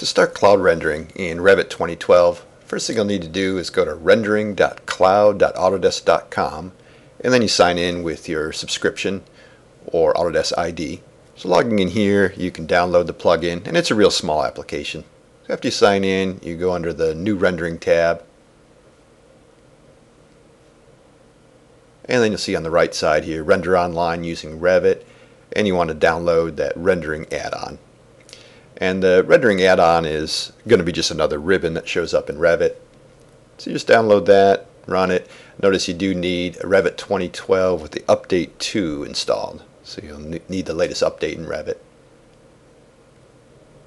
To start cloud rendering in Revit 2012, first thing you'll need to do is go to rendering.cloud.autodesk.com and then you sign in with your subscription or Autodesk ID. So logging in here, you can download the plugin and it's a real small application. So after you sign in, you go under the New Rendering tab and then you'll see on the right side here, Render Online using Revit and you want to download that rendering add-on. And the rendering add-on is going to be just another ribbon that shows up in Revit. So you just download that, run it. Notice you do need Revit 2012 with the Update 2 installed. So you'll need the latest update in Revit.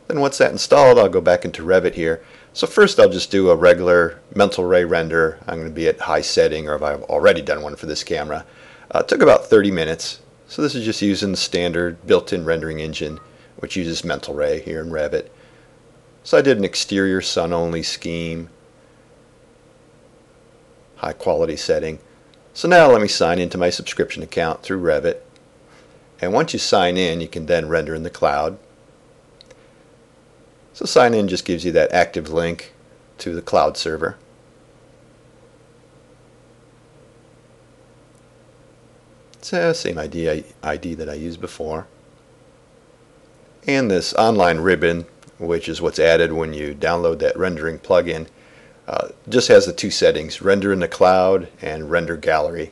Then once that's installed, I'll go back into Revit here. So first I'll just do a regular mental ray render. I'm going to be at high setting, or if I've already done one for this camera. Uh, it took about 30 minutes. So this is just using the standard built-in rendering engine which uses Mental Ray here in Revit. So I did an exterior sun only scheme, high quality setting. So now let me sign into my subscription account through Revit. And once you sign in, you can then render in the cloud. So sign in just gives you that active link to the cloud server. It's the same ID, ID that I used before and this online ribbon which is what's added when you download that rendering plugin uh, just has the two settings render in the cloud and render gallery.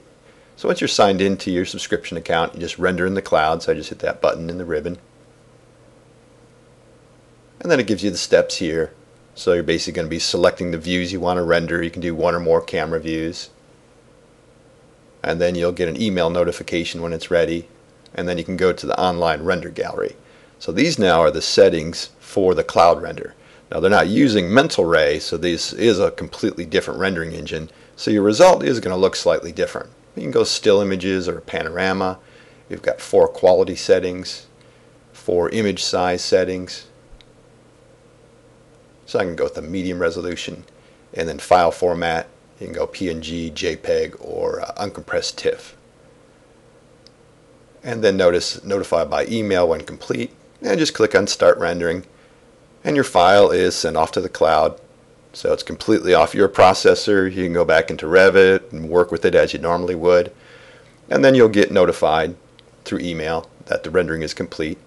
So once you're signed into your subscription account you just render in the cloud so I just hit that button in the ribbon. And then it gives you the steps here. So you're basically going to be selecting the views you want to render. You can do one or more camera views. And then you'll get an email notification when it's ready. And then you can go to the online render gallery so these now are the settings for the cloud render. Now they're not using Mental Ray, so this is a completely different rendering engine. So your result is going to look slightly different. You can go still images or panorama. You've got four quality settings, four image size settings. So I can go with the medium resolution and then file format. You can go PNG, JPEG, or uh, uncompressed TIFF. And then notice notify by email when complete and just click on start rendering. And your file is sent off to the cloud. So it's completely off your processor. You can go back into Revit and work with it as you normally would. And then you'll get notified through email that the rendering is complete.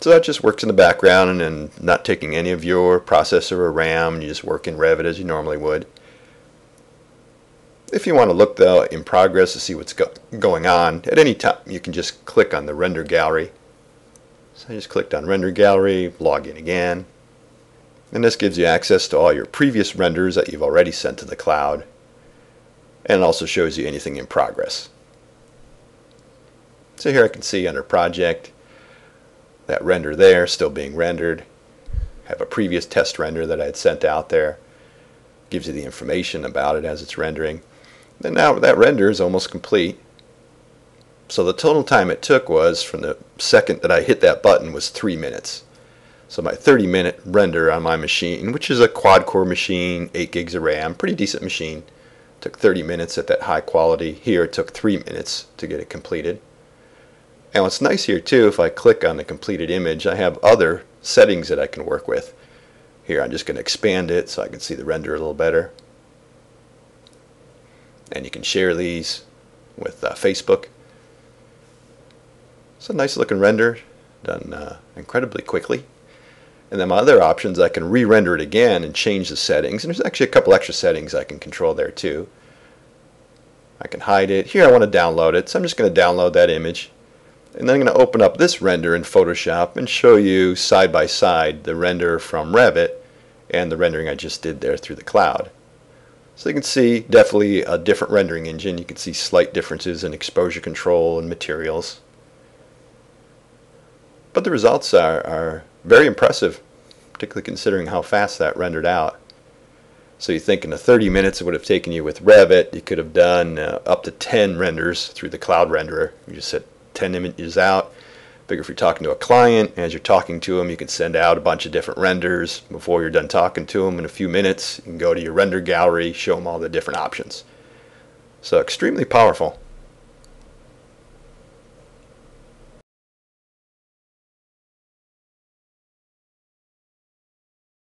So that just works in the background and, and not taking any of your processor or RAM. You just work in Revit as you normally would. If you want to look though in progress to see what's go going on at any time you can just click on the render gallery so I just clicked on Render Gallery, log in again, and this gives you access to all your previous renders that you've already sent to the cloud, and it also shows you anything in progress. So here I can see under Project, that render there still being rendered. I have a previous test render that I had sent out there. Gives you the information about it as it's rendering. And now that render is almost complete. So the total time it took was from the second that I hit that button was three minutes. So my 30 minute render on my machine, which is a quad core machine, 8 gigs of RAM, pretty decent machine, took 30 minutes at that high quality. Here it took 3 minutes to get it completed. And what's nice here too, if I click on the completed image, I have other settings that I can work with. Here I'm just going to expand it so I can see the render a little better. And you can share these with uh, Facebook. It's a nice looking render, done uh, incredibly quickly. And then my other options, I can re-render it again and change the settings. And there's actually a couple extra settings I can control there too. I can hide it. Here I want to download it, so I'm just going to download that image. And then I'm going to open up this render in Photoshop and show you side by side the render from Revit and the rendering I just did there through the cloud. So you can see definitely a different rendering engine. You can see slight differences in exposure control and materials. But the results are, are very impressive, particularly considering how fast that rendered out. So you think in the 30 minutes it would have taken you with Revit, you could have done uh, up to 10 renders through the cloud renderer. You just set 10 images out. Figure if you're talking to a client, as you're talking to them, you can send out a bunch of different renders. Before you're done talking to them in a few minutes, you can go to your render gallery, show them all the different options. So extremely powerful.